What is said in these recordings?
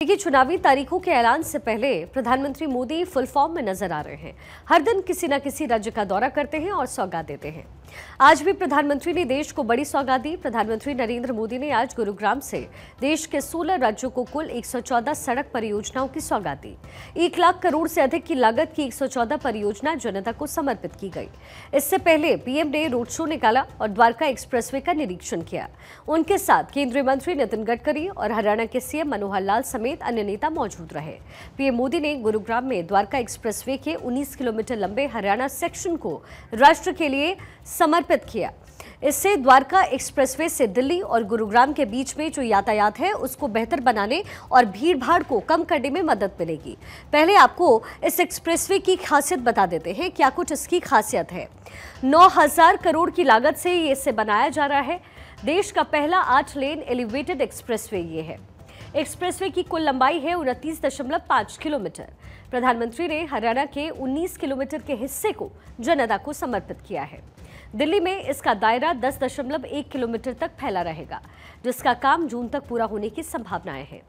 देखिए, चुनावी तारीखों के ऐलान से पहले प्रधानमंत्री मोदी फुल फॉर्म में नज़र आ रहे हैं। हर दिन किसी न किसी राज्य का दौरा करते हैं और सौगात देते हैं। आज भी प्रधानमंत्री ने देश को बड़ी सौगात दी। प्रधानमंत्री नरेंद्र मोदी ने आज गुरुग्राम से देश के 16 राज्यों को कुल 114 सड़क परियोजनाओं की सौगात दी। एक लाख करोड़ से अधिक की लागत की 114 परियोजना जनता को समर्पित की गई। इससे पहले पीएम ने रोड शो निकाला और द्वारका एक्सप्रेसवे का निरीक्षण किया। उनके साथ केंद्रीय मंत्री नितिन गडकरी और हरियाणा के सीएम मनोहर लाल समेत अन्य नेता मौजूद रहे। पीएम मोदी ने गुरुग्राम में द्वारका एक्सप्रेसवे के 19 किलोमीटर लंबे हरियाणा सेक्शन को राष्ट्र के लिए समर्पित किया। इससे द्वारका एक्सप्रेसवे से दिल्ली और गुरुग्राम के बीच में जो यातायात है, उसको बेहतर बनाने और भीड़ भाड़ को कम करने में मदद मिलेगी। पहले आपको इस एक्सप्रेसवे की खासियत बता देते हैं, क्या कुछ इसकी खासियत है। 9000 करोड़ की लागत से ये इसे बनाया जा रहा है। देश का पहला आठ लेन एलिवेटेड एक्सप्रेसवे ये है। एक्सप्रेसवे की कुल लंबाई है उनतीस दशमलव पाँच किलोमीटर। प्रधानमंत्री ने हरियाणा के 19 किलोमीटर के हिस्से को जनता को समर्पित किया है। दिल्ली में इसका दायरा 10.1 किलोमीटर तक फैला रहेगा जिसका काम जून तक पूरा होने की संभावनाएँ हैं।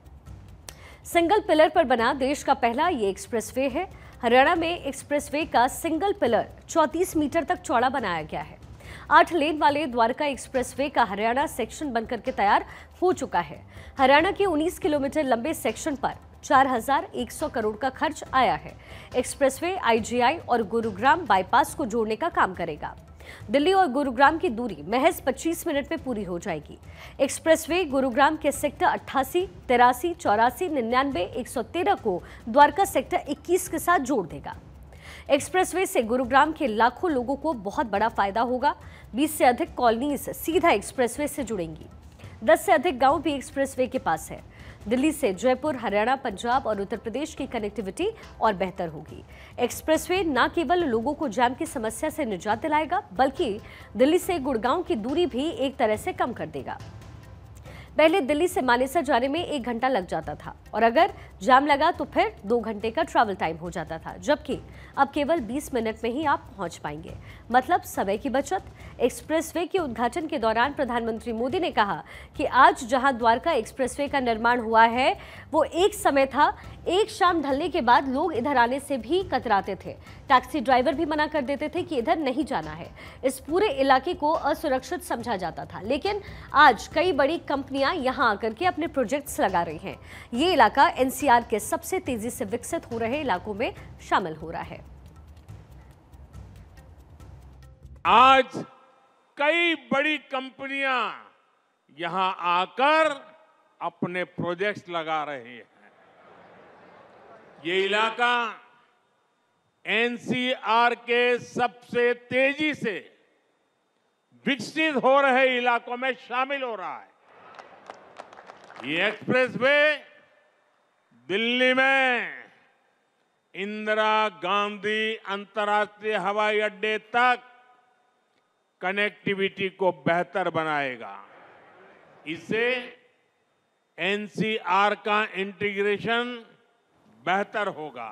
सिंगल पिलर पर बना देश का पहला ये एक्सप्रेसवे है। हरियाणा में एक्सप्रेसवे का सिंगल पिलर 34 मीटर तक चौड़ा बनाया गया है। आठ लेन वाले द्वारका एक्सप्रेसवे का हरियाणा सेक्शन बनकर के तैयार हो चुका है। हरियाणा के 19 किलोमीटर लंबे सेक्शन पर 4,100 करोड़ का खर्च आया है। एक्सप्रेसवे आईजीआई और गुरुग्राम बाईपास को जोड़ने का काम करेगा। दिल्ली और गुरुग्राम की दूरी महज 25 मिनट में पूरी हो जाएगी। एक्सप्रेसवे गुरुग्राम के सेक्टर अट्ठासी, तिरासी, चौरासी, निन्यानवे, एक को द्वारका सेक्टर 21 के साथ जोड़ देगा। एक्सप्रेसवे से गुरुग्राम के लाखों लोगों को बहुत बड़ा फ़ायदा होगा। 20 से अधिक कॉलोनीज सीधा एक्सप्रेसवे से जुड़ेंगी। 10 से अधिक गाँव भी एक्सप्रेसवे के पास है। दिल्ली से जयपुर, हरियाणा, पंजाब और उत्तर प्रदेश की कनेक्टिविटी और बेहतर होगी। एक्सप्रेसवे न केवल लोगों को जाम की समस्या से निजात दिलाएगा, बल्कि दिल्ली से गुड़गांव की दूरी भी एक तरह से कम कर देगा। पहले दिल्ली से मानेसर जाने में एक घंटा लग जाता था। और अगर जाम लगा तो फिर दो घंटे का ट्रैवल टाइम हो जाता था, जबकि अब केवल 20 मिनट में ही आप पहुँच पाएँगे। मतलब समय की बचत। एक्सप्रेसवे के उद्घाटन के दौरान प्रधानमंत्री मोदी ने कहा कि आज जहाँ द्वारका एक्सप्रेसवे का निर्माण हुआ है, वो एक समय था। एक शाम ढलने के बाद लोग इधर आने से भी कतराते थे। टैक्सी ड्राइवर भी मना कर देते थे कि इधर नहीं जाना है। इस पूरे इलाके को असुरक्षित समझा जाता था। लेकिन आज कई बड़ी कंपनियाँ यहाँ आकर के अपने प्रोजेक्ट्स लगा रही हैं। ये इलाका एनसीआर के सबसे तेज़ी से विकसित हो रहे इलाकों में शामिल हो रहा है। आज कई बड़ी कंपनियाँ यहाँ आकर अपने प्रोजेक्ट्स लगा रही हैं। ये इलाका एनसीआर के सबसे तेज़ी से विकसित हो रहे इलाकों में शामिल हो रहा है। ये एक्सप्रेस वे दिल्ली में इंदिरा गांधी अंतर्राष्ट्रीय हवाई अड्डे तक कनेक्टिविटी को बेहतर बनाएगा। इससे एनसीआर का इंटीग्रेशन बेहतर होगा।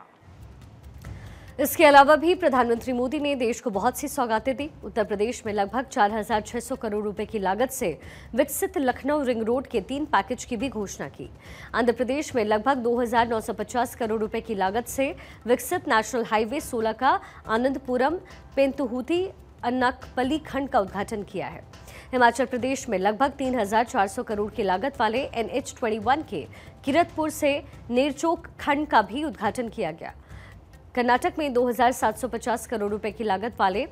इसके अलावा भी प्रधानमंत्री मोदी ने देश को बहुत सी सौगातें दी। उत्तर प्रदेश में लगभग 4,600 करोड़ रुपए की लागत से विकसित लखनऊ रिंग रोड के तीन पैकेज की भी घोषणा की। आंध्र प्रदेश में लगभग 2,950 करोड़ रुपए की लागत से विकसित नेशनल हाईवे 16 का आनंदपुरम पेंतुहूती अन्नाकपली खंड का उद्घाटन किया है। हिमाचल प्रदेश में लगभग 3,400 करोड़ की लागत वाले एन के किरतपुर से नेरचोक खंड का भी उद्घाटन किया गया। कर्नाटक में 2,750 करोड़ रुपए की लागत वाले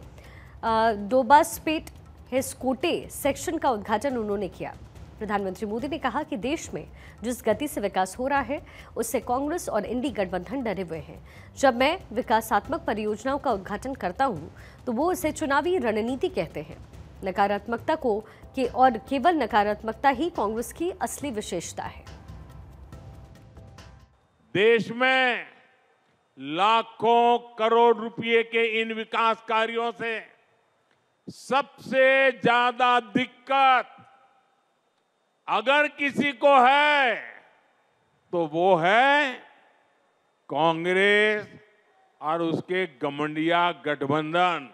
डोबास्पेट हेस्कोटे सेक्शन का उद्घाटन उन्होंने किया। प्रधानमंत्री मोदी ने कहा कि देश में जिस गति से विकास हो रहा है उससे कांग्रेस और इंडी गठबंधन डरे हुए हैं। जब मैं विकासात्मक परियोजनाओं का उद्घाटन करता हूँ तो वो इसे चुनावी रणनीति कहते हैं। नकारात्मकता को के और केवल नकारात्मकता ही कांग्रेस की असली विशेषता है। देश में लाखों करोड़ रुपए के इन विकास कार्यों से सबसे ज़्यादा दिक्कत अगर किसी को है तो वो है कांग्रेस और उसके गमंडिया गठबंधन।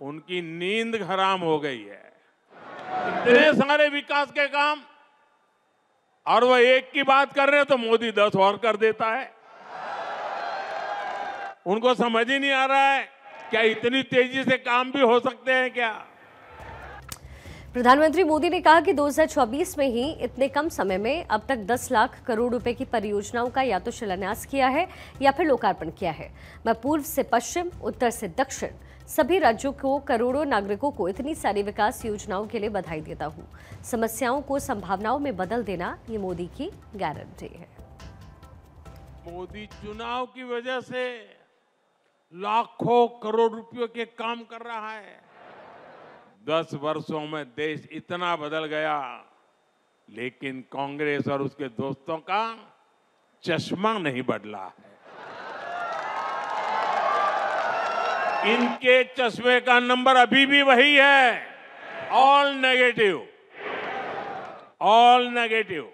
उनकी नींद हराम हो गई है। इतने सारे विकास के काम, और वो एक की बात कर रहे हैं तो मोदी दस और कर देता है। उनको समझ ही नहीं आ रहा है, क्या इतनी तेज़ी से काम भी हो सकते हैं क्या? प्रधानमंत्री मोदी ने कहा कि 2024 में ही इतने कम समय में अब तक 10 लाख करोड़ रुपए की परियोजनाओं का या तो शिलान्यास किया है या फिर लोकार्पण किया है। मैं पूर्व से पश्चिम, उत्तर से दक्षिण सभी राज्यों को करोड़ों नागरिकों को इतनी सारी विकास योजनाओं के लिए बधाई देता हूँ। समस्याओं को संभावनाओं में बदल देना ये मोदी की गारंटी है। मोदी, चुनाव की वजह से लाखों करोड़ रुपयों के काम कर रहा है। दस वर्षों में देश इतना बदल गया, लेकिन कांग्रेस और उसके दोस्तों का चश्मा नहीं बदला है। इनके चश्मे का नंबर अभी भी वही है। All negative all negative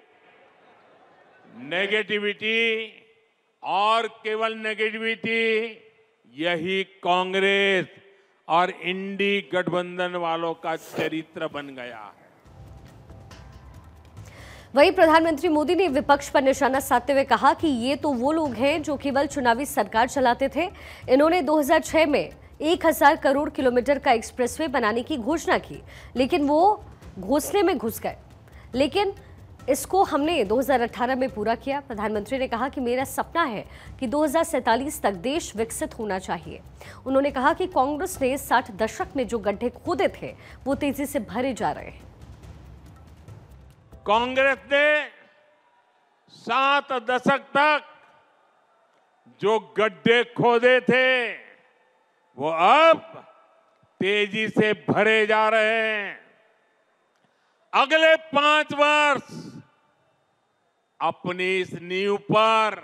negativity और केवल नेगेटिविटी यही कांग्रेस और इंडी गठबंधन वालों का चरित्र बन गया है। वहीं प्रधानमंत्री मोदी ने विपक्ष पर निशाना साधते हुए कहा कि ये तो वो लोग हैं जो केवल चुनावी सरकार चलाते थे। इन्होंने 2006 में 1000 करोड़ किलोमीटर का एक्सप्रेसवे बनाने की घोषणा की, लेकिन वो घोंसले में घुस गए। लेकिन इसको हमने 2018 में पूरा किया। प्रधानमंत्री ने कहा कि मेरा सपना है कि दो हज़ार सैंतालीस तक देश विकसित होना चाहिए। उन्होंने कहा कि कांग्रेस ने 60 दशक में जो गड्ढे खोदे थे, वो तेज़ी से भरे जा रहे हैं। कांग्रेस ने सात दशक तक जो गड्ढे खोदे थे, वो अब तेज़ी से भरे जा रहे हैं। अगले पाँच वर्ष अपनी इस नींव पर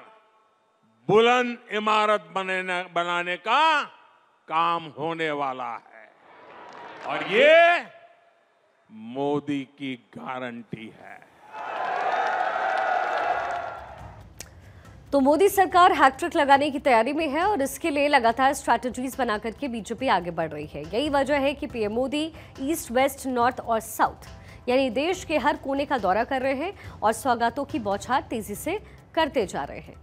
बुलंद इमारत बनाने बनाने का काम होने वाला है। और ये मोदी की गारंटी है। तो मोदी सरकार हैट्रिक लगाने की तैयारी में है और इसके लिए लगातार स्ट्रैटेजीज बनाकर के बीजेपी आगे बढ़ रही है। यही वजह है कि PM Modi east, west, north और साउथ, यानी देश के हर कोने का दौरा कर रहे हैं और सौगातों की बौछार तेज़ी से करते जा रहे हैं।